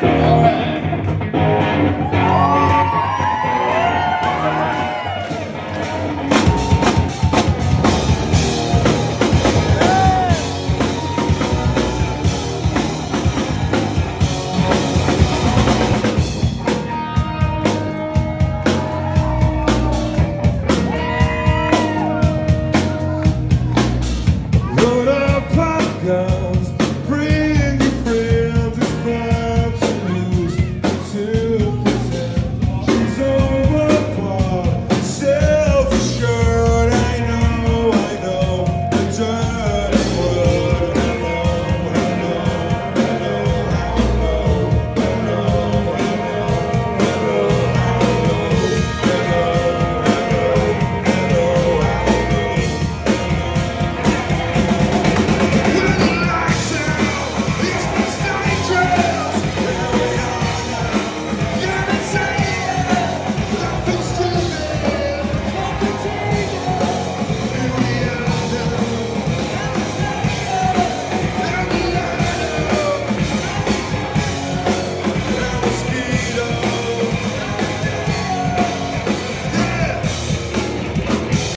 All right.